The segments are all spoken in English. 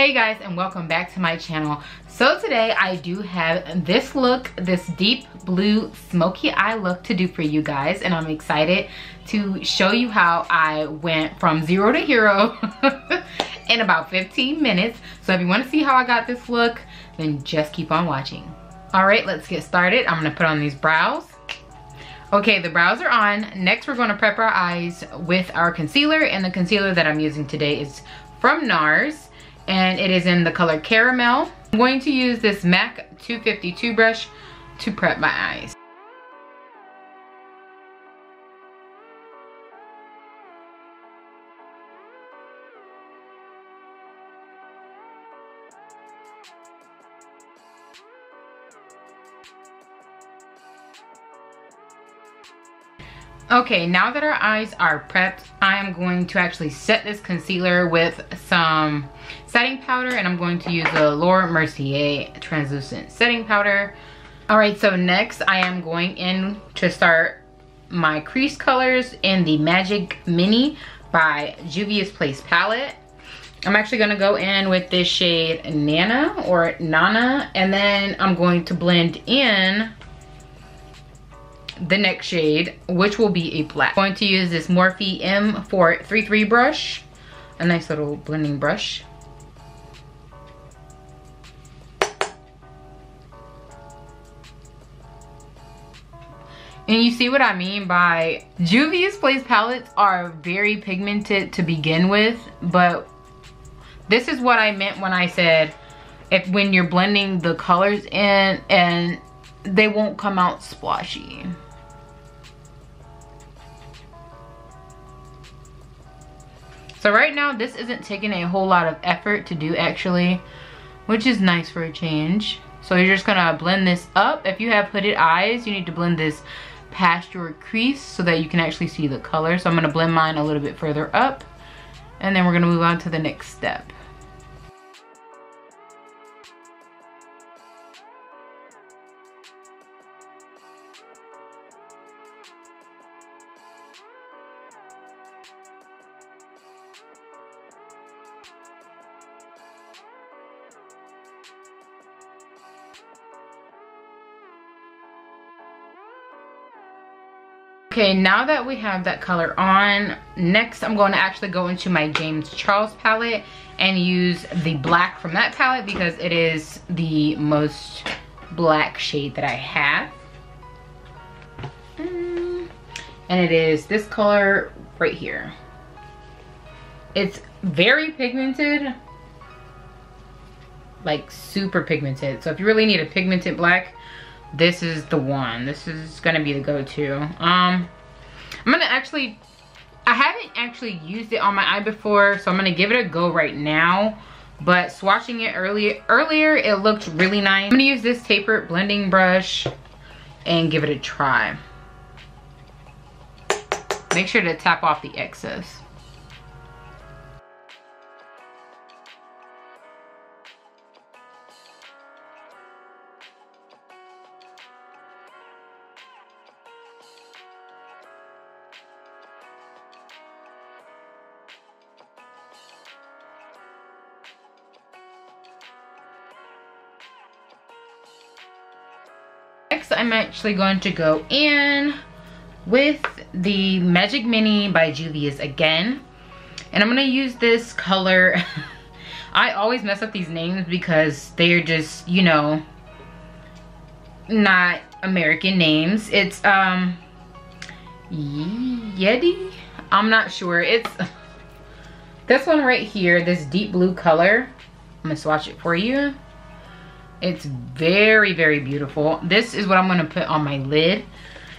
Hey guys and welcome back to my channel. So today I do have this look, this deep blue smoky eye look to do for you guys and I'm excited to show you how I went from zero to hero in about 15 minutes. So if you want to see how I got this look, then just keep on watching. All right, let's get started. I'm gonna put on these brows. Okay, the brows are on. Next, we're gonna prep our eyes with our concealer and the concealer that I'm using today is from NARS and it is in the color Caramel. I'm going to use this MAC 252 brush to prep my eyes. Okay, now that our eyes are prepped, I am going to actually set this concealer with some setting powder and I'm going to use the Laura Mercier translucent setting powder. All right, so next I am going in to start my crease colors in the Magic Mini by Juvia's Place palette. I'm actually gonna go in with this shade Nana or Nana and then I'm going to blend in the next shade, which will be a black. I'm going to use this Morphe M433 brush, a nice little blending brush. And you see what I mean by Juvia's Place palettes are very pigmented to begin with, but this is what I meant when I said if when you're blending the colors in and they won't come out splotchy. So right now, this isn't taking a whole lot of effort to do actually, which is nice for a change. So you're just gonna blend this up. If you have hooded eyes, you need to blend this past your crease so that you can actually see the color. So I'm gonna blend mine a little bit further up and then we're gonna move on to the next step. Okay, now that we have that color on, next I'm going to actually go into my James Charles palette and use the black from that palette because it is the most black shade that I have. Mm. And it is this color right here. It's very pigmented, like super pigmented. So if you really need a pigmented black, this is the one. This is gonna be the go-to. Um i'm gonna actually i haven't actually used it on my eye before so i'm gonna give it a go right now. But swatching it earlier earlier it looked really nice. I'm gonna use this tapered blending brush and give it a try. Make sure to tap off the excess Next, I'm actually going to go in with the Magic Mini by Juvia's again. And I'm gonna use this color. I always mess up these names because they're just, you know, not American names. It's, um, Yeti? I'm not sure. It's this one right here, this deep blue color. I'm gonna swatch it for you. It's very, very beautiful. This is what I'm gonna put on my lid.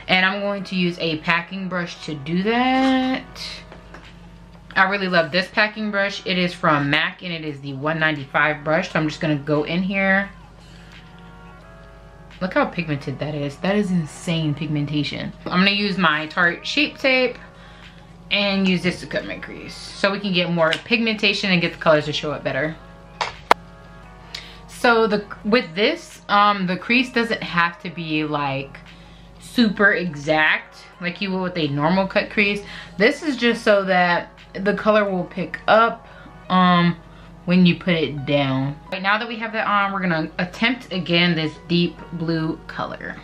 And I'm going to use a packing brush to do that. I really love this packing brush. It is from MAC and it is the 195 brush. So I'm just gonna go in here. Look how pigmented that is. That is insane pigmentation. I'm gonna use my Tarte Shape Tape and use this to cut my crease. So we can get more pigmentation and get the colors to show up better. So the with this, um, the crease doesn't have to be like super exact like you would with a normal cut crease. This is just so that the color will pick up um, when you put it down. Right now that we have that on, we're gonna attempt again this deep blue color.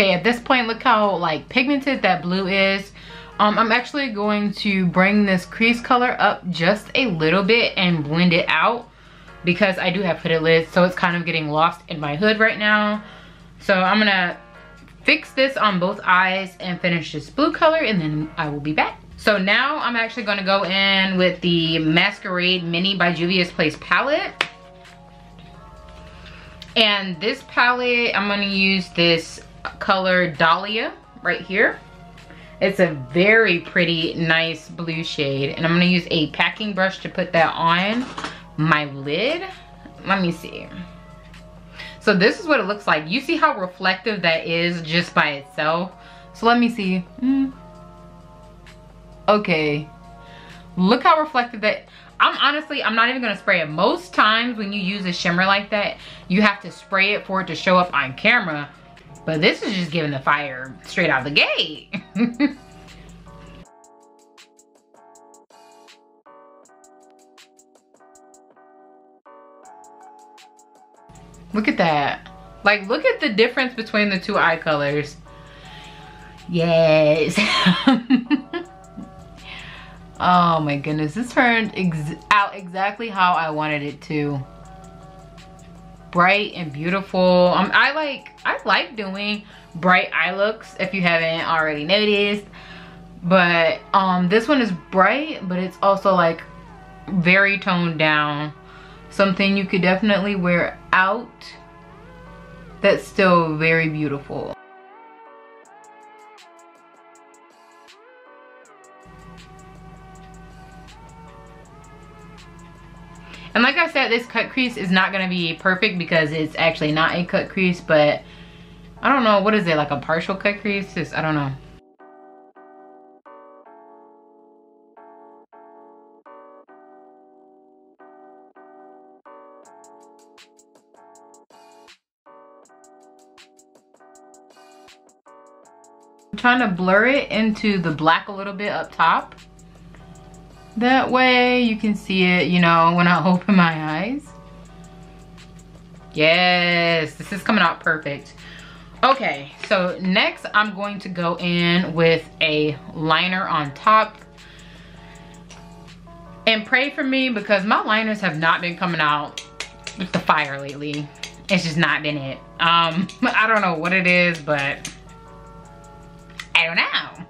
Okay, at this point, look how like pigmented that blue is. Um, I'm actually going to bring this crease color up just a little bit and blend it out because I do have hooded lids, so it's kind of getting lost in my hood right now. So I'm gonna fix this on both eyes and finish this blue color and then I will be back. So now I'm actually gonna go in with the Masquerade Mini by Juvia's Place palette. And this palette, I'm gonna use this color Dahlia right here. It's a very pretty, nice blue shade. And I'm gonna use a packing brush to put that on my lid. Let me see. So this is what it looks like. You see how reflective that is just by itself? So let me see. Mm. Okay. Look how reflective that, I'm honestly, I'm not even gonna spray it. Most times when you use a shimmer like that, you have to spray it for it to show up on camera. But this is just giving the fire straight out the gate. look at that. Like, look at the difference between the two eye colors. Yes. oh my goodness, this turned ex out exactly how I wanted it to bright and beautiful. Um, I like I like doing bright eye looks if you haven't already noticed. But um, this one is bright, but it's also like very toned down. Something you could definitely wear out that's still very beautiful. And like I said, this cut crease is not going to be perfect because it's actually not a cut crease, but I don't know, what is it, like a partial cut crease? Just, I don't know. I'm trying to blur it into the black a little bit up top. That way you can see it, you know, when I open my eyes. Yes, this is coming out perfect. Okay, so next I'm going to go in with a liner on top. And pray for me because my liners have not been coming out with the fire lately. It's just not been it. Um, I don't know what it is, but I don't know.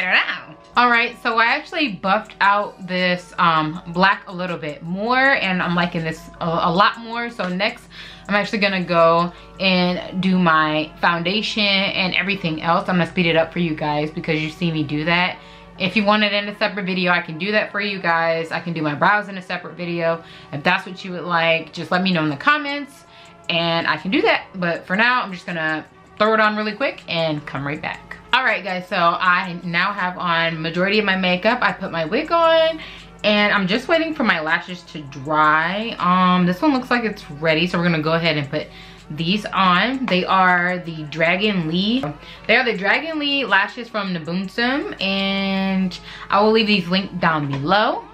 I don't know. All right, so I actually buffed out this um, black a little bit more and I'm liking this a, a, lot more. So next, I'm actually gonna go and do my foundation and everything else. I'm gonna speed it up for you guys because you see me do that. If you want it in a separate video, I can do that for you guys. I can do my brows in a separate video. If that's what you would like, just let me know in the comments and I can do that. But for now, I'm just gonna throw it on really quick and come right back. All right guys so i now have on majority of my makeup. I put my wig on and i'm just waiting for my lashes to dry. Um this one looks like it's ready so we're gonna go ahead and put these on. They are the Dragon Li. They are the Dragon Li lashes from Nubounsom and i will leave these linked down below.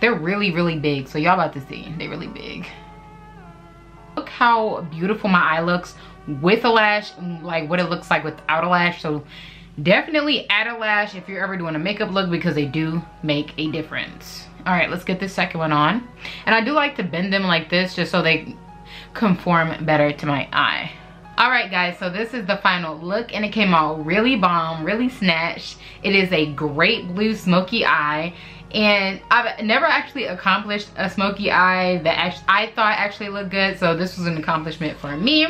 They're really really big so y'all about to see. They're really big. Look how beautiful my eye looks with a lash mm, like what it looks like without a lash. So definitely add a lash if you're ever doing a makeup look because they do make a difference. All right let's get this second one on. And i do like to bend them like this just so they conform better to my eye. All right guys so this is the final look and it came out really bomb really snatched. It is a great blue smoky eye and I've never actually accomplished a smoky eye that I thought actually looked good so this was an accomplishment for me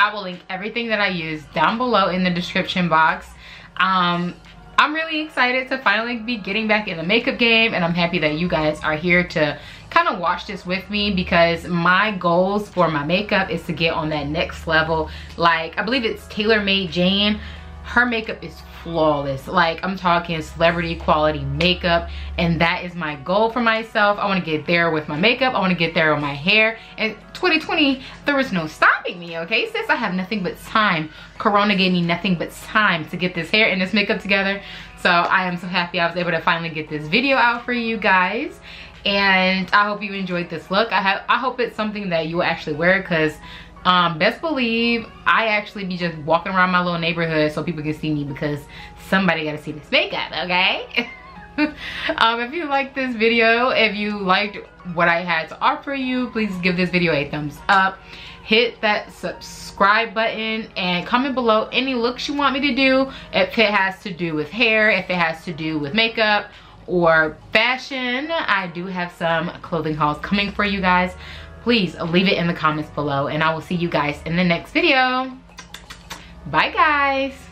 I will link everything that I use down below in the description box. Um, I'm really excited to finally be getting back in the makeup game and I'm happy that you guys are here to kind of watch this with me because my goals for my makeup is to get on that next level. Like, I believe it's Taylor Made Jane. Her makeup is flawless. Like, I'm talking celebrity quality makeup and that is my goal for myself. I want to get there with my makeup. I want to get there with my hair. And 2020, there was no stopping me, okay? Sis, I have nothing but time. Corona gave me nothing but time to get this hair and this makeup together. So I am so happy I was able to finally get this video out for you guys and I hope you enjoyed this look. I have I hope it's something that you will actually wear because um, best believe I actually be just walking around my little neighborhood so people can see me because somebody got to see this makeup, okay? um, if you liked this video, if you liked what I had to offer you, please give this video a thumbs up. Hit that subscribe button and comment below any looks you want me to do. If it has to do with hair, if it has to do with makeup, or fashion i do have some clothing hauls coming for you guys please leave it in the comments below and i will see you guys in the next video bye guys